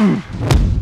Mm.